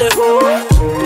Ole?